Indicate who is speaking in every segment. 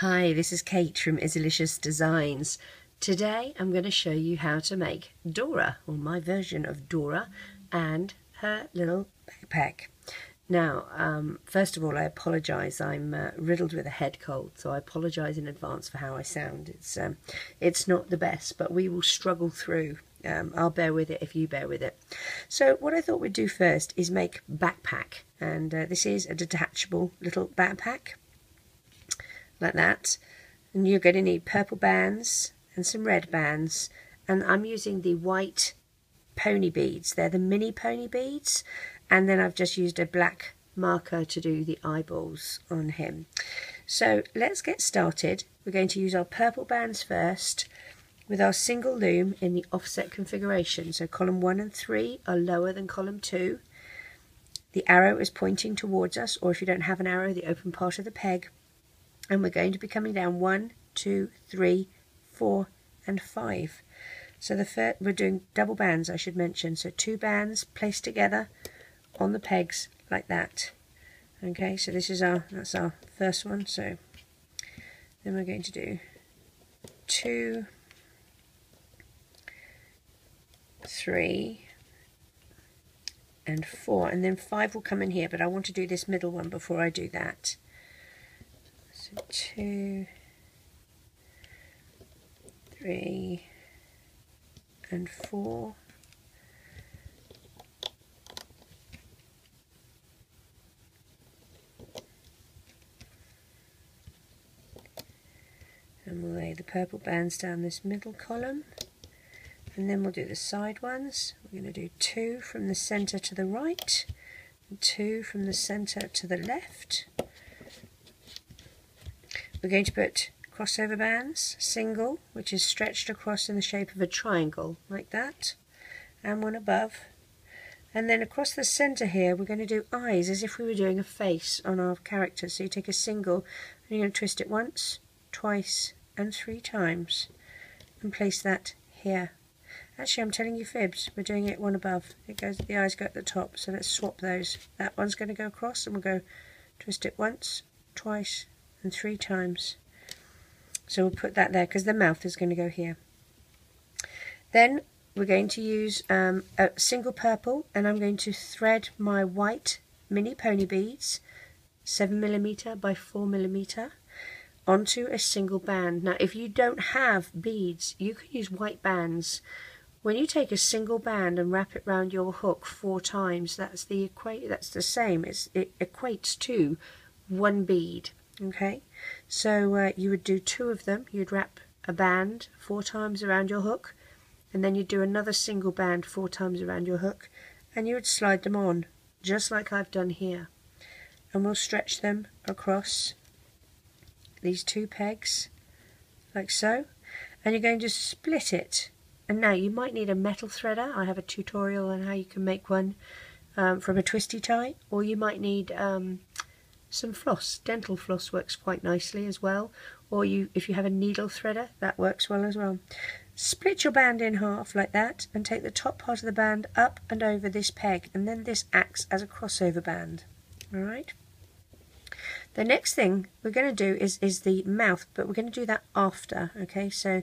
Speaker 1: Hi, this is Kate from Izzalicious Designs. Today I'm going to show you how to make Dora, or my version of Dora, and her little backpack. Now, um, first of all, I apologise. I'm uh, riddled with a head cold, so I apologise in advance for how I sound. It's um, it's not the best, but we will struggle through. Um, I'll bear with it if you bear with it. So what I thought we'd do first is make backpack, and uh, this is a detachable little backpack like that. And you're going to need purple bands and some red bands, and I'm using the white pony beads. They're the mini pony beads, and then I've just used a black marker to do the eyeballs on him. So let's get started. We're going to use our purple bands first with our single loom in the offset configuration. So column 1 and 3 are lower than column 2. The arrow is pointing towards us, or if you don't have an arrow, the open part of the peg. And we're going to be coming down 1, 2, 3, 4 and 5. So the first, we're doing double bands, I should mention. So two bands placed together on the pegs like that. Okay, so this is our that's our first one. So then we're going to do two, three, and four, and then five will come in here. But I want to do this middle one before I do that. Two, three, and four. and we'll lay the purple bands down this middle column. And then we'll do the side ones. We're going to do two from the center to the right and two from the center to the left we're going to put crossover bands single which is stretched across in the shape of a triangle like that and one above and then across the center here we're going to do eyes as if we were doing a face on our character so you take a single and you're going to twist it once twice and three times and place that here. Actually, I'm telling you fibs. We're doing it one above. It goes. The eyes go at the top. So let's swap those. That one's going to go across, and we'll go twist it once, twice, and three times. So we'll put that there because the mouth is going to go here. Then we're going to use um, a single purple, and I'm going to thread my white mini pony beads, seven millimeter by four millimeter onto a single band. Now if you don't have beads you can use white bands. When you take a single band and wrap it around your hook four times that's the equate that's the same it's, it equates to one bead okay. So uh, you would do two of them. You'd wrap a band four times around your hook and then you'd do another single band four times around your hook and you would slide them on just like I've done here. And we'll stretch them across these two pegs like so. And you're going to split it. And now you might need a metal threader. I have a tutorial on how you can make one um, from a twisty tie or you might need um, some floss. Dental floss works quite nicely as well. Or you if you have a needle threader that works well as well. Split your band in half like that and take the top part of the band up and over this peg and then this acts as a crossover band. All right? The next thing we're going to do is, is the mouth, but we're going to do that after, okay? So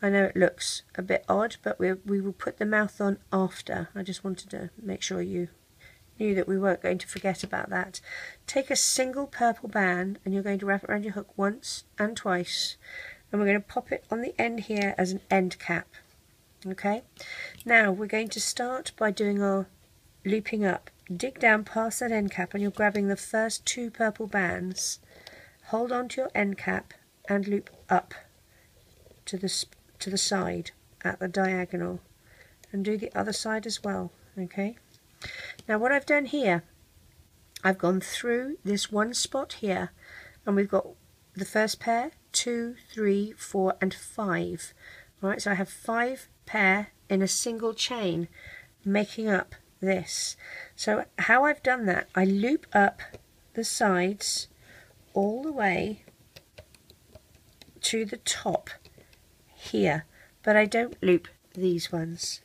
Speaker 1: I know it looks a bit odd, but we, we will put the mouth on after. I just wanted to make sure you knew that we weren't going to forget about that. Take a single purple band and you're going to wrap it around your hook once and twice. And we're going to pop it on the end here as an end cap. Okay, now we're going to start by doing our looping up dig down past that end cap and you're grabbing the first two purple bands hold on to your end cap and loop up to the to the side at the diagonal and do the other side as well okay now what I've done here I've gone through this one spot here and we've got the first pair two three four and five all right so I have five pair in a single chain making up this. So how I've done that, I loop up the sides all the way to the top here, but I don't loop these ones.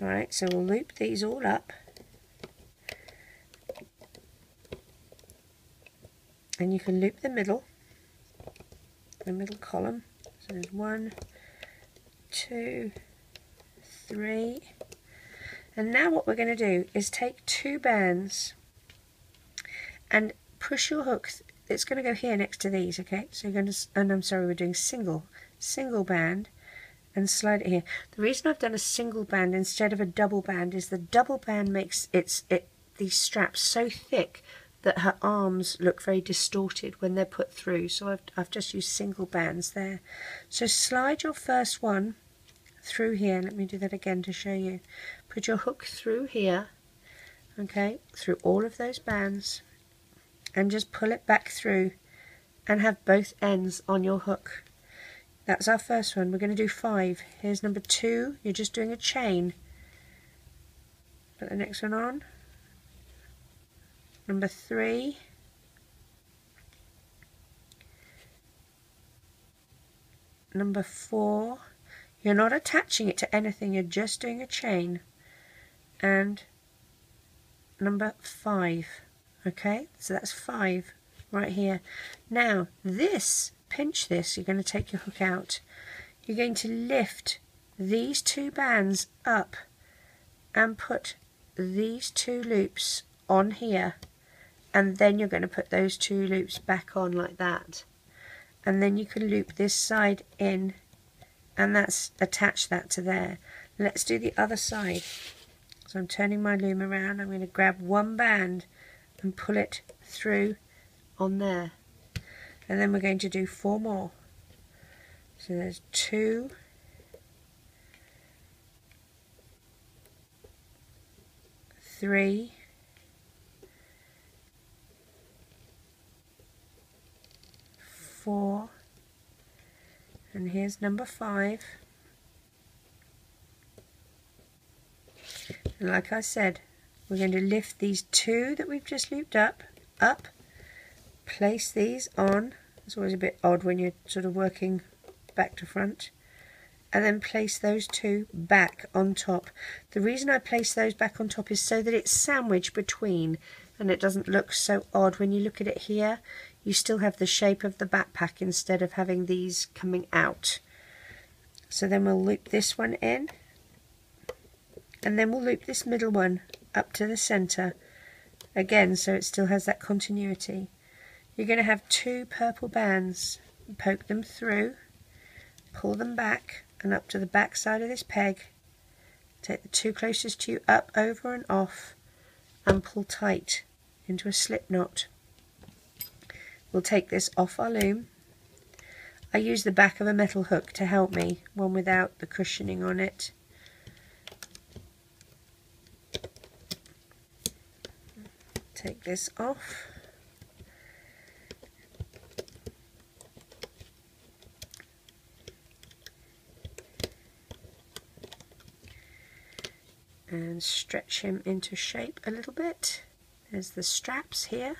Speaker 1: Alright, so we'll loop these all up. And you can loop the middle. the middle column. So there's one, two, three. And now what we're going to do is take two bands and push your hook. It's going to go here next to these, okay? So you're going to, and I'm sorry, we're doing single, single band and slide it here. The reason I've done a single band instead of a double band is the double band makes its it these straps so thick that her arms look very distorted when they're put through. So I've, I've just used single bands there. So slide your first one through here. Let me do that again to show you. Put your hook through here, okay, through all of those bands and just pull it back through and have both ends on your hook. That's our first one. We're going to do five. Here's number two. You're just doing a chain. Put the next one on number three. Number four. You're not attaching it to anything you're just doing a chain. And number five. Okay so that's five right here. Now this pinch this you're going to take your hook out. You're going to lift these two bands up and put these two loops on here and then you're going to put those two loops back on like that. And then you can loop this side in and that's attach that to there. Let's do the other side. So I'm turning my loom around. I'm going to grab one band and pull it through on there. And then we're going to do four more. So there's two three four and here's number five. And like I said we're going to lift these two that we've just looped up up place these on. It's always a bit odd when you're sort of working back to front. And then place those two back on top. The reason I place those back on top is so that it's sandwiched between. And it doesn't look so odd when you look at it here you still have the shape of the backpack instead of having these coming out. So then we'll loop this one in and then we'll loop this middle one up to the center again so it still has that continuity. You're going to have two purple bands. Poke them through, pull them back and up to the back side of this peg. Take the two closest to you up, over and off and pull tight into a slip knot. We'll take this off our loom. I use the back of a metal hook to help me, one without the cushioning on it. Take this off. and stretch him into shape a little bit. There's the straps here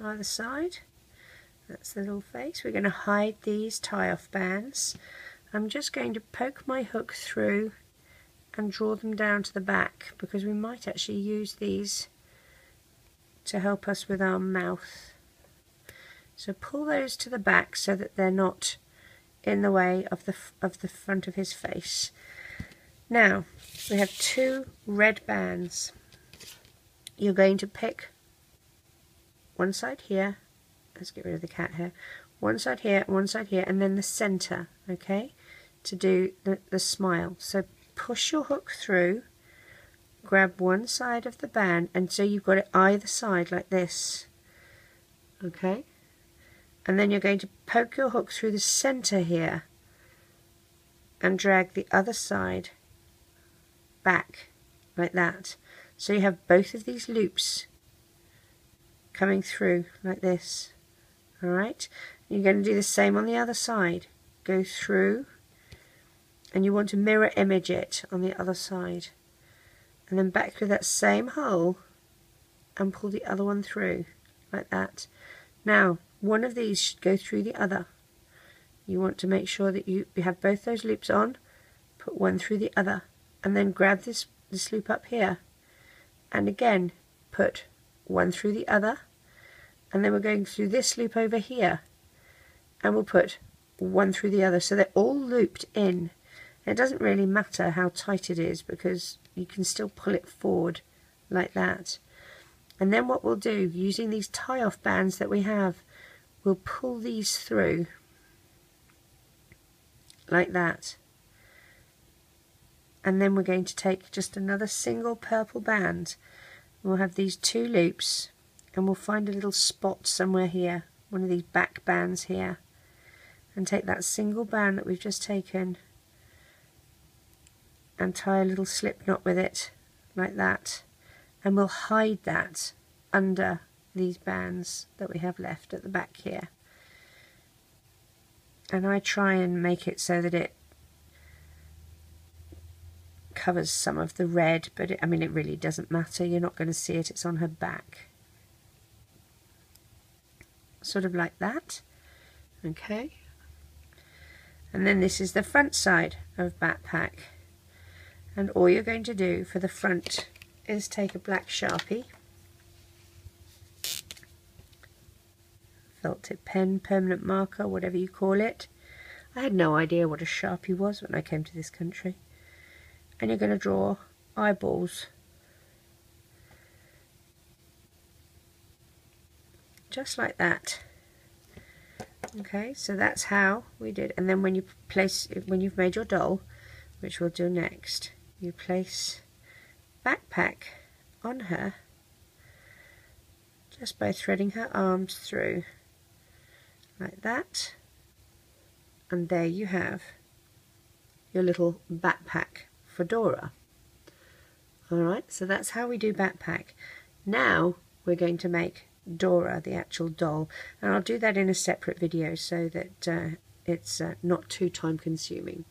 Speaker 1: on either side. That's the little face. We're going to hide these tie-off bands. I'm just going to poke my hook through and draw them down to the back because we might actually use these to help us with our mouth. So pull those to the back so that they're not in the way of the of the front of his face. Now we have two red bands. You're going to pick one side here let's get rid of the cat here. One side here one side here and then the center okay to do the, the smile. So push your hook through grab one side of the band and so you've got it either side like this okay? And then you're going to poke your hook through the center here and drag the other side back like that. So you have both of these loops coming through like this alright? You're going to do the same on the other side. Go through. And you want to mirror image it on the other side. And then back through that same hole and pull the other one through like that. Now one of these should go through the other. You want to make sure that you, have both those loops on put one through the other and then grab this this loop up here. And again put one through the other and then we're going through this loop over here and we'll put one through the other so they're all looped in. It doesn't really matter how tight it is because you can still pull it forward like that. And then what we'll do, using these tie-off bands that we have, we'll pull these through like that. And then we're going to take just another single purple band. We'll have these two loops and we'll find a little spot somewhere here, one of these back bands here. And take that single band that we've just taken and tie a little slip knot with it like that. And we'll hide that under these bands that we have left at the back here. And I try and make it so that it covers some of the red but it, I mean it really doesn't matter. You're not going to see it. It's on her back sort of like that okay and then this is the front side of backpack and all you're going to do for the front is take a black sharpie felt tip pen, permanent marker, whatever you call it. I had no idea what a sharpie was when I came to this country. And you're going to draw eyeballs. Just like that. Okay, so that's how we did. And then when you place, when you've made your doll, which we'll do next, you place backpack on her just by threading her arms through like that and there you have your little backpack for Dora alright so that's how we do backpack now we're going to make Dora the actual doll. And I'll do that in a separate video so that uh, it's uh, not too time consuming